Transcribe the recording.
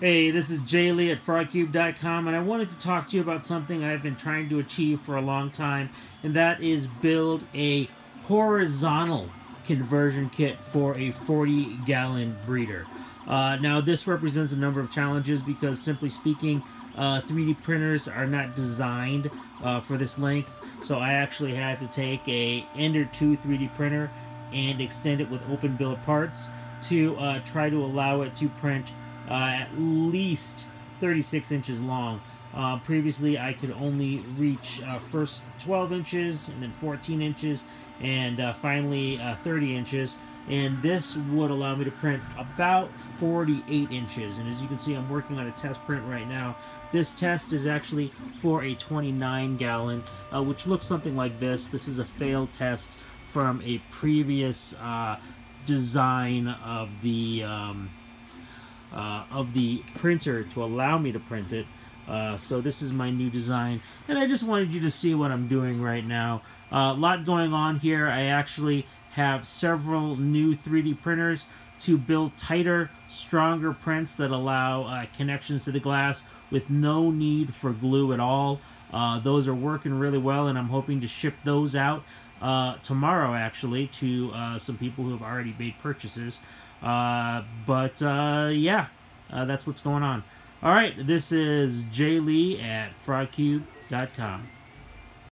Hey, this is Jay Lee at FrogCube.com, and I wanted to talk to you about something I've been trying to achieve for a long time, and that is build a horizontal conversion kit for a 40-gallon breeder. Uh, now, this represents a number of challenges because, simply speaking, uh, 3D printers are not designed uh, for this length, so I actually had to take a Ender 2 3D printer and extend it with open build parts to uh, try to allow it to print uh, at least 36 inches long. Uh, previously, I could only reach uh, first 12 inches, and then 14 inches, and uh, finally uh, 30 inches. And this would allow me to print about 48 inches. And as you can see, I'm working on a test print right now. This test is actually for a 29 gallon, uh, which looks something like this. This is a failed test from a previous design of the um, uh, of the printer to allow me to print it. Uh, so this is my new design, and I just wanted you to see what I'm doing right now. A uh, lot going on here. I actually have several new 3D printers to build tighter, stronger prints that allow uh, connections to the glass with no need for glue at all. Uh, those are working really well, and I'm hoping to ship those out uh, tomorrow, actually, to some people who have already made purchases. Uh, but uh, yeah, uh, that's what's going on. All right, this is Jay Lee at FrogCube.com.